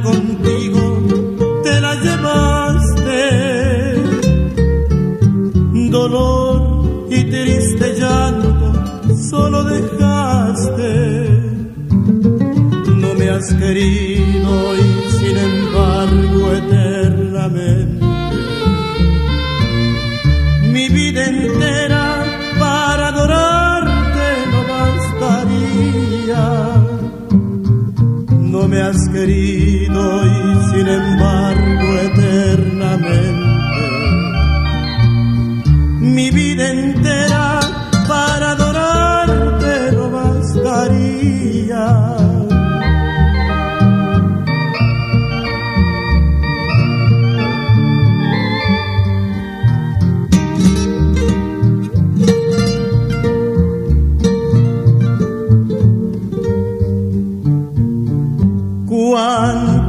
contigo, te la llevaste. Dolor y triste llanto solo dejaste. No me has querido y sin embargo eternamente. Mi vida entera para adorarte no bastaría. No me has querido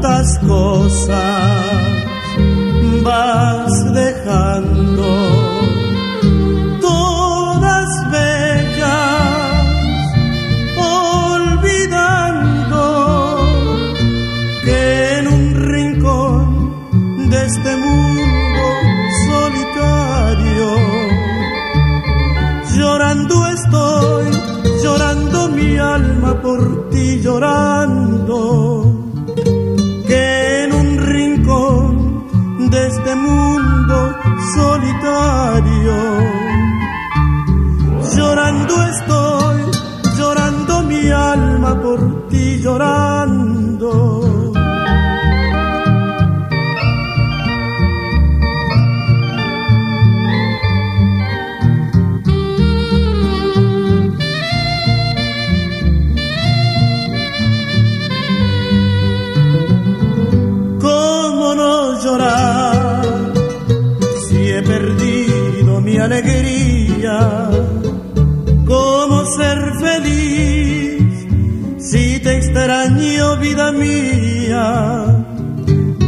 cuántas cosas vas dejando, todas bellas, olvidando que en un rincón de este mundo solitario, llorando estoy, llorando mi alma por ti llorando llorando. ¿Cómo no llorar si he perdido mi alegría? ¿Cómo ser feliz extraño, vida mía?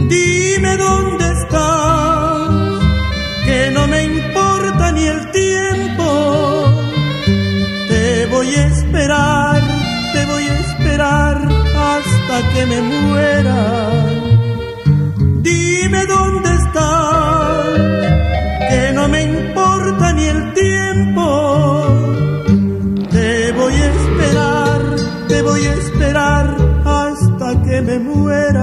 Dime dónde estás, que no me importa ni el tiempo. Te voy a esperar, te voy a esperar hasta que me muera. me.